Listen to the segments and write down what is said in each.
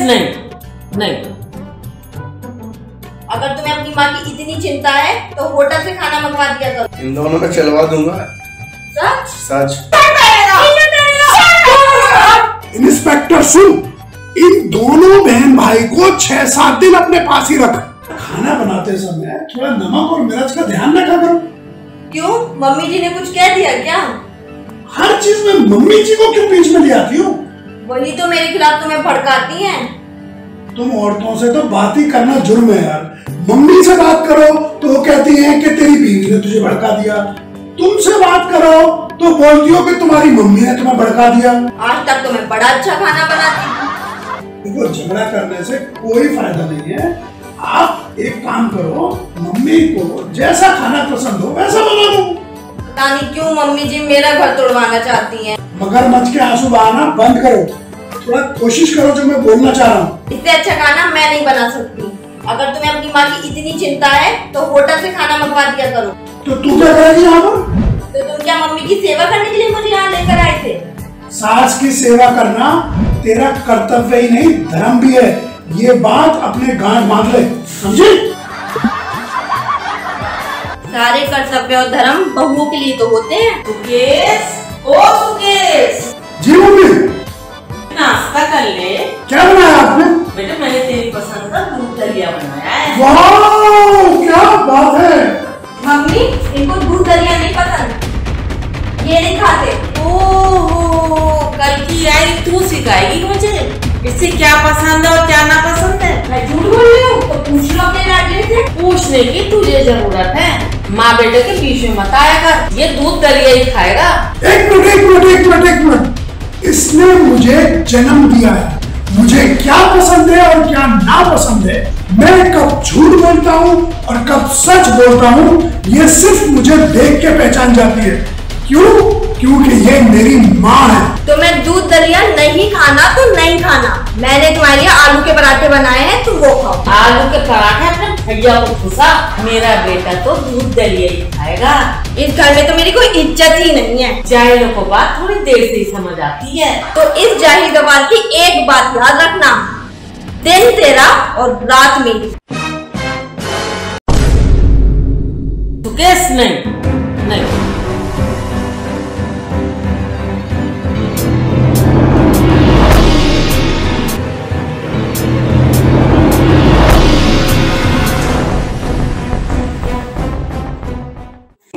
नहीं। नहीं। अगर तुम्हें अपनी माँ की इतनी चिंता है तो होटल से खाना मंगवा दिया करो। इन दोनों का चलवा दूँगा। सच? सच। इंस्पेक्टर सुन इन दोनों बहन भाई को छह सात दिन अपने पास ही रख। खाना बनाते समय थोड़ा नमक और मिर्च का ध्यान रखा करो। क्यों? मम्मी जी ने कुछ कह दिया क्या? हर चीज़ में मम्मी जी को क्यों बीच में ले आती हो? वही तो मेरे खिलाफ तुम्हें भड़काती हैं। तुम औरतों से तो बात ही करना जुर्म है यार। मम्मी से बात करो तो वो कहती हैं कि तेरी बीवी ने तुझे भड़का दिया। तुमसे बात करो तो बोलती हो कि तुम्हारी मम्मी ने तुम्हें भड़का दिया। आज तक तुम्हें बड़ा अच्छा खाना बनाती हूँ। देखो झगड़ा करने से कोई फ़ायदा नहीं है। आप एक काम करो मम्मी को जैसा खाना पसंद हो वैसा बना दो। पता नहीं क्यों मम्मी जी मेरा घर तोड़वाना चाहती हैं। मगरमच्छ के आँसू बहाना बंद करो। थोड़ा कोशिश करो जो मैं बोलना चाह रहा हूँ। इससे अच्छा खाना मैं नहीं बना सकती अगर तुम्हें अपनी माँ की इतनी चिंता है तो होटल से खाना मंगवा दिया करो। तो तू क्या करेगी यहाँ पर? तो तुम क्या मम्मी की सेवा करने के लिए मुझे यहाँ लेकर आए थे? सास की सेवा करना तेरा कर्तव्य ही नहीं धर्म भी है। ये बात अपने गांठ बाँध ले समझे? सारे कर्तव्य और धर्म बहुओं के लिए तो होते हैं। सुकेश आई तू सिखाएगी मुझे इससे क्या पसंद है और क्या ना पसंद है? मैं झूठ बोल रही हूँ? तो पूछ लो अपने लाडले से। पूछने की तुझे ज़रूरत है। माँ बेटे के बीच में मत आया कर। ये दूध दलिया ही खाएगा। एक मिनट एक मिनट एक मिनट एक मिनट। इसने मुझे जन्म दिया है। मुझे क्या पसंद है और क्या ना पसंद है, मैं कब झूठ बोलता हूँ और कब सच बोलता हूँ, ये सिर्फ़ मुझे देख के पहचान जाती है। क्यों? क्योंकि ये मेरी माँ है। तो मैं दूध दलिया नहीं खाना तो नहीं खाना। मैंने तुम्हारे लिए आलू के पराठे बनाए हैं तुम वो खाओ। आलू के पराठे अपने भैया को घुसा मेरा बेटा तो दूध दलिया ही खाएगा। इस घर में तो मेरी कोई इज़्ज़त ही नहीं है। जाहिलों को बात थोड़ी देर से ही समझ आती है। तो इस जाहिल गवार की एक बात याद रखना। दिन तेरा और रात मेरी। सुकेश नहीं नहीं।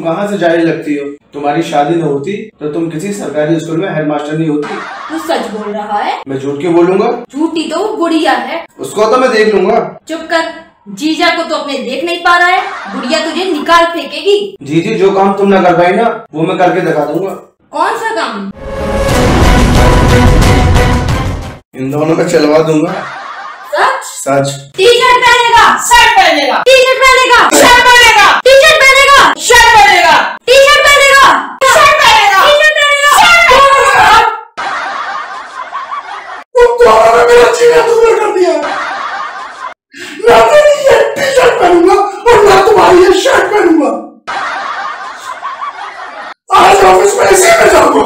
कहाँ से जाहिल लगती हो? तुम्हारी शादी न होती तो तुम किसी सरकारी स्कूल में हेडमास्टर नहीं होती। तू सच बोल रहा है? मैं झूठ क्यों बोलूँगा? झूठी तो वो गुड़िया है। उसको तो मैं देख लूँगा। चुप कर। जीजा को तो अपने देख नहीं पा रहा है। गुड़िया तुझे निकाल फेंकेगी। जी जी काम तुम ना कर पाई ना वो मैं करके दिखा दूँगा। कौन सा काम? इन दोनों का चलवा दूँगा। सच? सच। टी शर्ट पहनेगा शर्ट पहनेगा। टी शर्ट पहनेगा शर्ट पहनेगा। शर्ट पहनेगा। टी शर्ट पहनेगा। शर्ट पहनेगा। टी शर्ट पहनेगा। तुम दोनों ने मेरा जीना दूर कर दिया। ना तेरी ये टी शर्ट पहनूँगा और ना तुम्हारी ये शर्ट पहनूँगा। आज ऑफ़िस में इसी में जाऊँगा।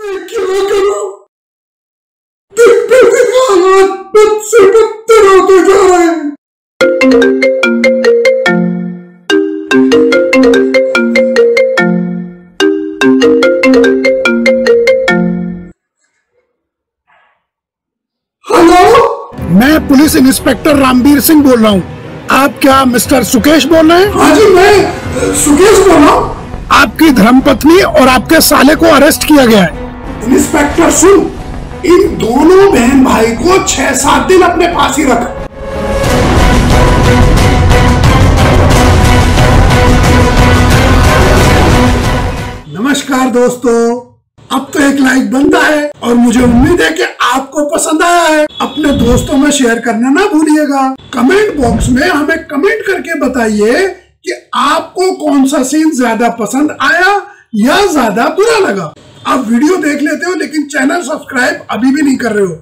मैं क्या करूँ? दिन पे दिन हालात बद से बदतर होते जा रहे हैं। पुलिस इंस्पेक्टर रामवीर सिंह बोल रहा हूँ। आप क्या मिस्टर सुकेश बोल रहे हैं? हाँ जी मैं सुकेश बोल रहा हूँ। आपकी धर्मपत्नी और आपके साले को अरेस्ट किया गया है। इंस्पेक्टर सुन इन दोनों बहन भाई को छह सात दिन अपने पास ही रख। नमस्कार दोस्तों। अब तो एक लाइक बनता है और मुझे उम्मीद है कि आपको पसंद आया है। अपने दोस्तों में शेयर करना ना भूलिएगा। कमेंट बॉक्स में हमें कमेंट करके बताइए कि आपको कौन सा सीन ज़्यादा पसंद आया या ज़्यादा बुरा लगा। आप वीडियो देख लेते हो, लेकिन चैनल सब्सक्राइब अभी भी नहीं कर रहे हो।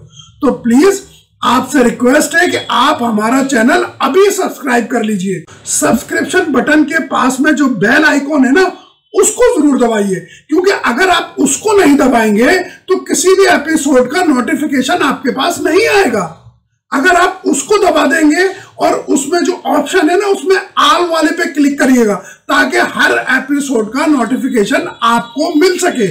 तो प्लीज़ आपसे रिक्वेस्ट है कि आप हमारा चैनल अभी सब्सक्राइब कर लीजिए। सब्सक्रिप्शन बटन के पास में जो बेल आइकॉन है ना उसको ज़रूर दबाइए। क्योंकि अगर आप उसको नहीं दबाएँगे तो किसी भी एपिसोड का नोटिफिकेशन आपके पास नहीं आएगा। अगर आप उसको दबा देंगे और उसमें जो ऑप्शन है ना, उसमें आल वाले पे क्लिक करिएगा, ताकि हर एपिसोड का नोटिफिकेशन आपको मिल सके।